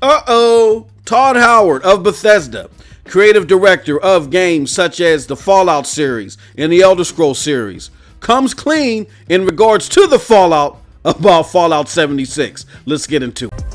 Uh oh, Todd Howard of Bethesda, creative director of games such as the Fallout series and the Elder Scrolls series, comes clean in regards to the Fallout about Fallout 76. Let's get into it.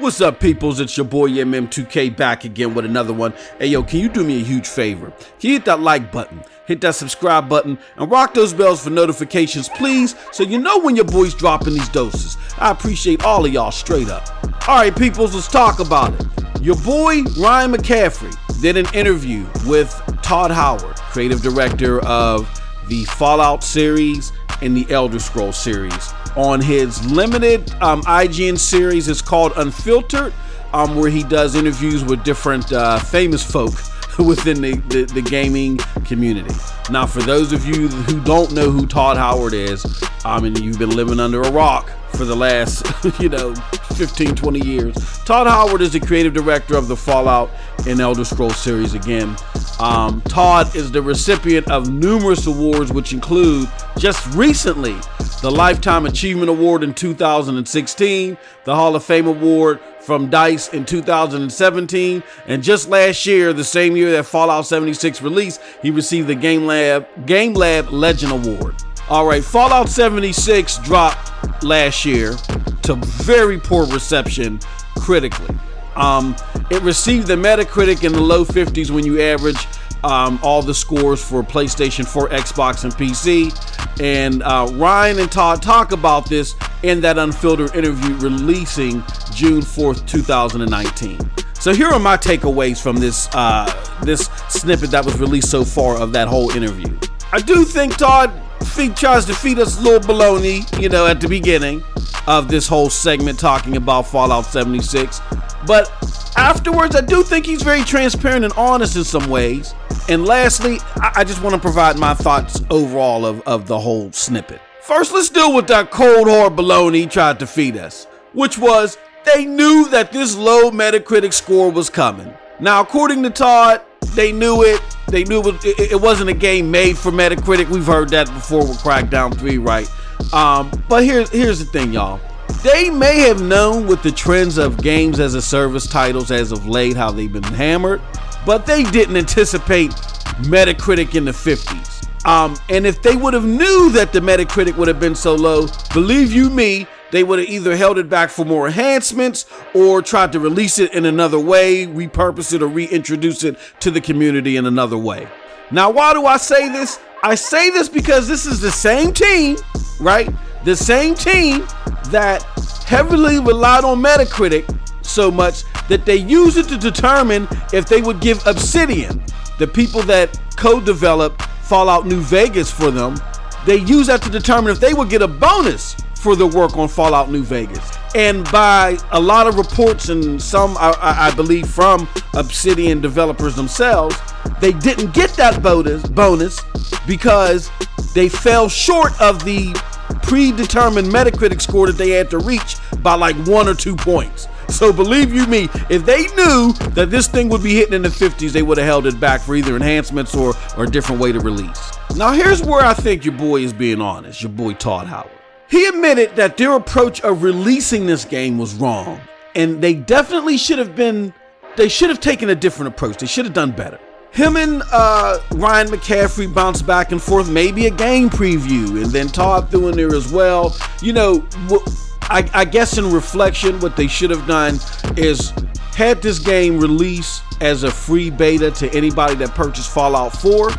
What's up, peoples? It's your boy MM2K back again with another one. Hey, yo, can you do me a huge favor? Can you hit that like button, hit that subscribe button, and rock those bells for notifications, please, so you know when your boy's dropping these doses. I appreciate all of y'all straight up. All right, peoples, let's talk about it. Your boy Ryan McCaffrey did an interview with Todd Howard, creative director of the Fallout series and the Elder Scrolls series on his limited um, IGN series. It's called Unfiltered, um, where he does interviews with different uh, famous folk within the, the, the, gaming community. Now, for those of you who don't know who Todd Howard is, I mean, you've been living under a rock for the last, you know, 15, 20 years. Todd Howard is the creative director of the Fallout and Elder Scrolls series again. Um, Todd is the recipient of numerous awards, which include just recently the Lifetime Achievement Award in 2016, the Hall of Fame Award from DICE in 2017, and just last year, the same year that Fallout 76 released, he received the Game Lab Game Lab Legend Award. All right, Fallout 76 dropped last year to very poor reception critically. Um, it received the Metacritic in the low 50s when you average um, all the scores for PlayStation 4, Xbox, and PC. And uh, Ryan and Todd talk about this in that unfiltered interview releasing June 4th, 2019. So here are my takeaways from this uh, this snippet that was released so far of that whole interview. I do think Todd feed, tries to feed us a little baloney, you know, at the beginning of this whole segment talking about Fallout 76. But afterwards, I do think he's very transparent and honest in some ways. And lastly, I, just want to provide my thoughts overall of, of the whole snippet. First, let's deal with that cold hard baloney he tried to feed us, which was they knew that this low Metacritic score was coming. Now, according to Todd, they knew it. They knew it, it, it wasn't a game made for Metacritic. We've heard that before with Crackdown 3, right? Um, but here's here's the thing, y'all. They may have known with the trends of games as a service titles as of late how they've been hammered, but they didn't anticipate Metacritic in the 50s. Um, and if they would have knew that the Metacritic would have been so low, believe you me, they would have either held it back for more enhancements or tried to release it in another way, repurpose it, or reintroduce it to the community in another way. Now, why do I say this? I say this because this is the same team, right? The same team that heavily relied on Metacritic so much that they used it to determine if they would give Obsidian, the people that co developed Fallout New Vegas for them, they used that to determine if they would get a bonus for the work on Fallout New Vegas. And by a lot of reports and some, I, I, believe, from Obsidian developers themselves, they didn't get that bonus, bonus because they fell short of the predetermined Metacritic score that they had to reach by like one or two points. So believe you me, if they knew that this thing would be hitting in the 50s, they would have held it back for either enhancements or, or a different way to release. Now here's where I think your boy is being honest, your boy Todd Howard. He admitted that their approach of releasing this game was wrong, and they definitely should have been, they should have taken a different approach. They should have done better. Him and uh, Ryan McCaffrey bounce back and forth, maybe a game preview, and then Todd threw in there as well. You know, I, I guess in reflection, what they should have done is had this game release as a free beta to anybody that purchased Fallout 4.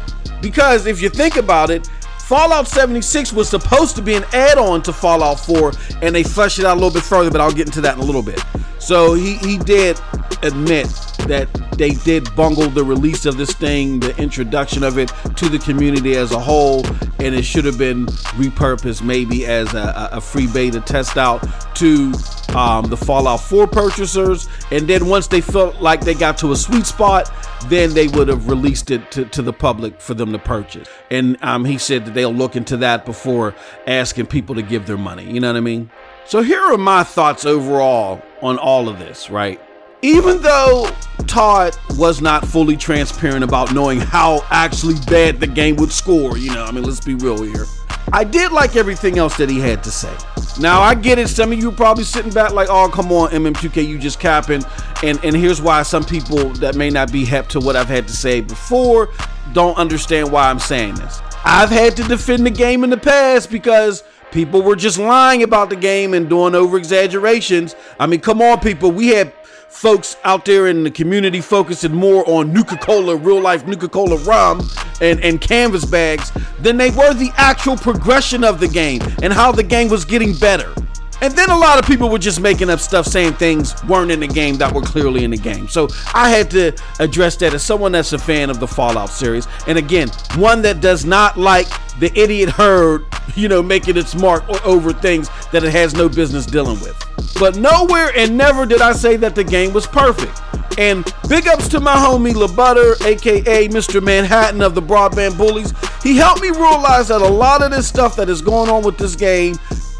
Because if you think about it, Fallout 76 was supposed to be an add-on to Fallout 4, and they fleshed it out a little bit further, but I'll get into that in a little bit. So he, he did admit that they did bungle the release of this thing, the introduction of it to the community as a whole, and it should have been repurposed maybe as a, a free beta test out to um, the Fallout 4 purchasers. And then once they felt like they got to a sweet spot, then they would have released it to, to the public for them to purchase. And um, he said that they'll look into that before asking people to give their money. You know what I mean? So here are my thoughts overall on all of this, right? even though Todd was not fully transparent about knowing how actually bad the game would score, you know, I mean, let's be real here. I did like everything else that he had to say. Now I get it. Some of you probably sitting back like, "Oh, come on, MM2K, you just capping." And and here's why some people that may not be hep to what I've had to say before don't understand why I'm saying this. I've had to defend the game in the past because people were just lying about the game and doing over exaggerations. I mean, come on, people. We had folks out there in the community focusing more on Nuka Cola, real life Nuka Cola rum, and, and canvas bags than they were the actual progression of the game and how the game was getting better. And then a lot of people were just making up stuff saying things weren't in the game that were clearly in the game. So I had to address that as someone that's a fan of the Fallout series. And again, one that does not like the idiot herd, you know, making its mark over things that it has no business dealing with. But nowhere and never did I say that the game was perfect. And big ups to my homie LeButter, aka Mr. Manhattan of the Broadband Bullies. He helped me realize that a lot of this stuff that is going on with this game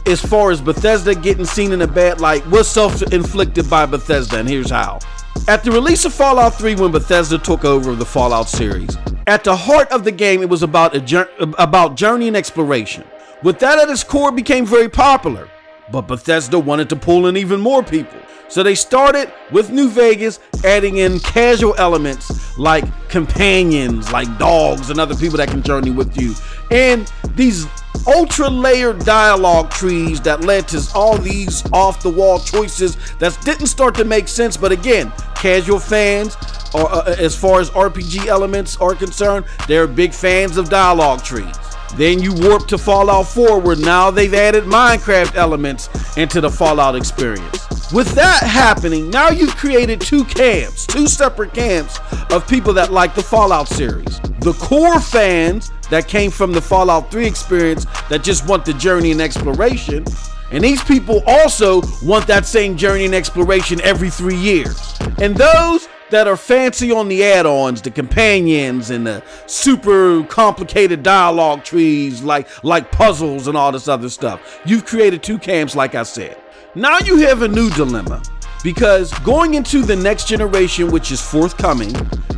as far as Bethesda getting seen in a bad light was self-inflicted by Bethesda, and here's how. At the release of Fallout 3 when Bethesda took over the Fallout series, at the heart of the game it was about a about journey and exploration. With that at its core became very popular, but Bethesda wanted to pull in even more people. So they started with New Vegas, adding in casual elements like companions, like dogs and other people that can journey with you. And these ultra layered dialogue trees that led to all these off the wall choices that didn't start to make sense. But again, casual fans, or uh, as far as RPG elements are concerned, they're big fans of dialogue trees. Then you warp to Fallout 4 where now they've added Minecraft elements into the Fallout experience. With that happening, now you've created two camps, two separate camps of people that like the Fallout series. The core fans that came from the Fallout 3 experience that just want the journey and exploration. And these people also want that same journey and exploration every three years. And those that are fancy on the add-ons, the companions and the super complicated dialogue trees like like puzzles and all this other stuff. You've created two camps like I said. Now you have a new dilemma because going into the next generation which is forthcoming,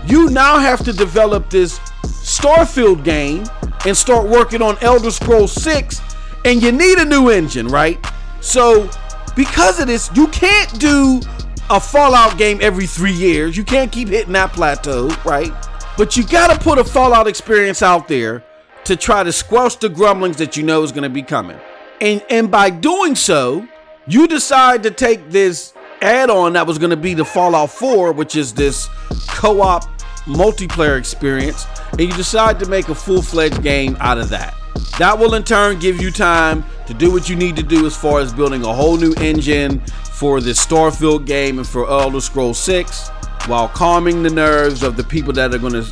you now have to develop this Starfield game and start working on Elder Scrolls 6 and you need a new engine, right? So because of this, you can't do a Fallout game every three years. You can't keep hitting that plateau, right? But you got to put a Fallout experience out there to try to squelch the grumblings that you know is to be coming. And and by doing so, you decide to take this add-on that was to be the Fallout 4, which is this co-op multiplayer experience, and you decide to make a full-fledged game out of that. That will in turn give you time to do what you need to do as far as building a whole new engine for this Starfield game and for Elder Scrolls 6 while calming the nerves of the people that are going to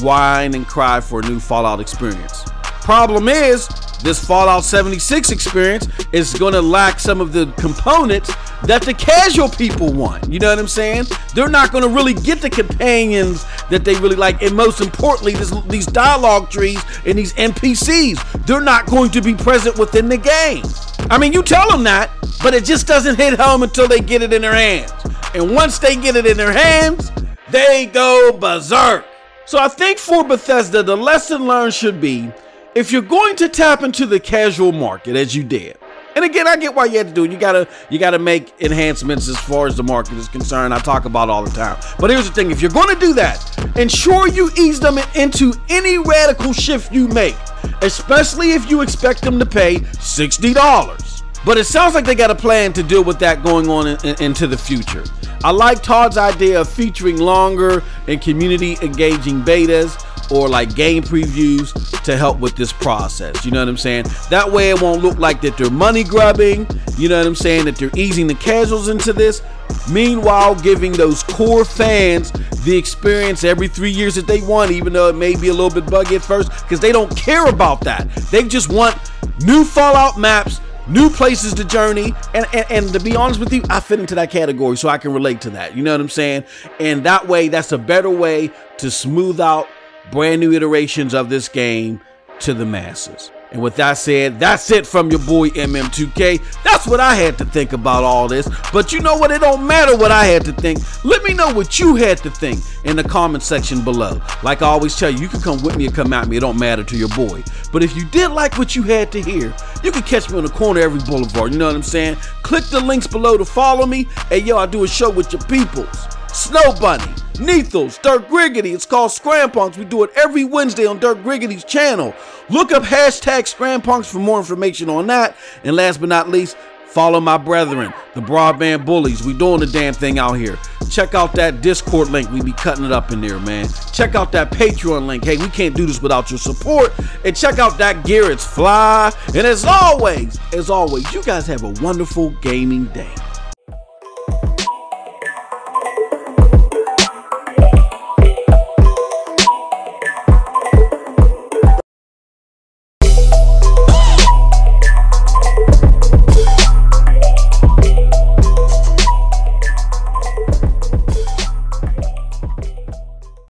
whine and cry for a new Fallout experience. Problem is, this Fallout 76 experience is going to lack some of the components that the casual people want. You know what I'm saying? They're not going to really get the companions that they really like. And most importantly, this, these dialogue trees and these NPCs, they're not going to be present within the game. I mean, you tell them that, but it just doesn't hit home until they get it in their hands. And once they get it in their hands, they go berserk. So I think for Bethesda, the lesson learned should be if you're going to tap into the casual market as you did, and again, I get why you had to do it. You gotta you gotta make enhancements as far as the market is concerned. I talk about all the time. But here's the thing: if you're to do that, ensure you ease them into any radical shift you make, especially if you expect them to pay sixty dollars. But it sounds like they got a plan to deal with that going on in, in, into the future. I like Todd's idea of featuring longer and community engaging betas or like game previews to help with this process. You know what I'm saying? That way it won't look like that they're money grubbing. You know what I'm saying? That they're easing the casuals into this. Meanwhile, giving those core fans the experience every three years that they want, even though it may be a little bit buggy at first, because they don't care about that. They just want new Fallout maps, new places to journey and, and, and to be honest with you i fit into that category so i can relate to that you know what i'm saying and that way that's a better way to smooth out brand new iterations of this game to the masses And with that said, that's it from your boy MM2K. That's what I had to think about all this. But you know what? It don't matter what I had to think. Let me know what you had to think in the comment section below. Like I always tell you, you can come with me or come at me. It don't matter to your boy. But if you did like what you had to hear, you can catch me on the corner every boulevard. You know what I'm saying? Click the links below to follow me. Hey, yo, I do a show with your peoples. Snow Bunny, Nethos, Dirk Griggity. It's called Scrampunks. We do it every Wednesday on Dirk Griggity's channel. Look up hashtag Scrampunks for more information on that. And last but not least, follow my brethren, the Broadband Bullies. We doing the damn thing out here. Check out that Discord link. We be cutting it up in there, man. Check out that Patreon link. Hey, we can't do this without your support. And check out that gear. It's fly. And as always, as always, you guys have a wonderful gaming day.